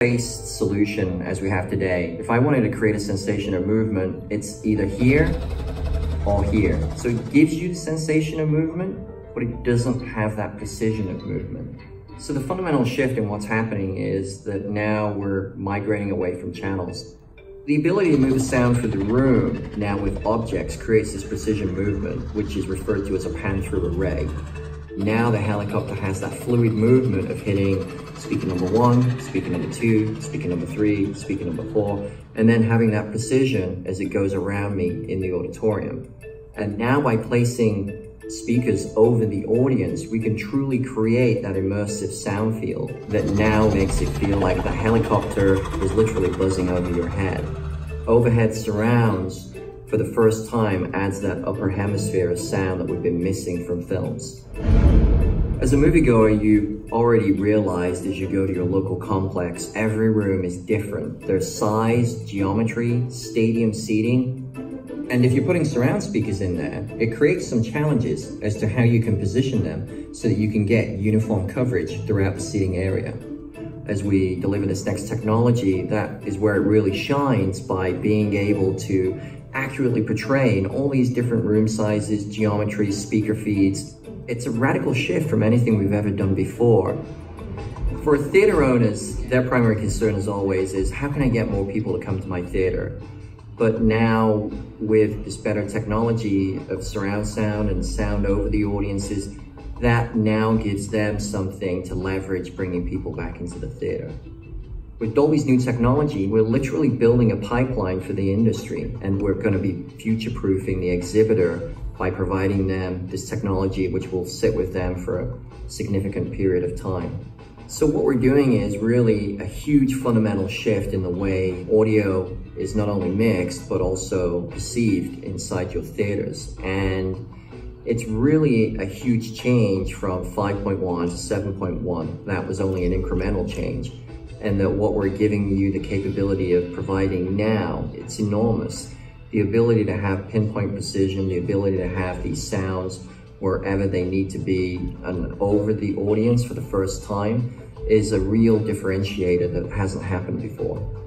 based solution as we have today, if I wanted to create a sensation of movement, it's either here or here. So it gives you the sensation of movement, but it doesn't have that precision of movement. So the fundamental shift in what's happening is that now we're migrating away from channels. The ability to move a sound through the room now with objects creates this precision movement, which is referred to as a pan-through array. Now the helicopter has that fluid movement of hitting speaker number one, speaker number two, speaker number three, speaker number four, and then having that precision as it goes around me in the auditorium. And now by placing speakers over the audience, we can truly create that immersive sound field that now makes it feel like the helicopter is literally buzzing over your head. Overhead surrounds, for the first time, adds that upper hemisphere of sound that we've been missing from films. As a moviegoer, you already realized as you go to your local complex, every room is different. There's size, geometry, stadium seating, and if you're putting surround speakers in there, it creates some challenges as to how you can position them so that you can get uniform coverage throughout the seating area. As we deliver this next technology, that is where it really shines by being able to accurately portray in all these different room sizes, geometries, speaker feeds. It's a radical shift from anything we've ever done before. For theater owners, their primary concern as always is how can I get more people to come to my theater? But now with this better technology of surround sound and sound over the audiences, that now gives them something to leverage bringing people back into the theater. With Dolby's new technology, we're literally building a pipeline for the industry and we're going to be future-proofing the exhibitor by providing them this technology which will sit with them for a significant period of time. So what we're doing is really a huge fundamental shift in the way audio is not only mixed, but also perceived inside your theaters. And it's really a huge change from 5.1 to 7.1. That was only an incremental change. And that what we're giving you the capability of providing now, it's enormous. The ability to have pinpoint precision, the ability to have these sounds wherever they need to be and over the audience for the first time is a real differentiator that hasn't happened before.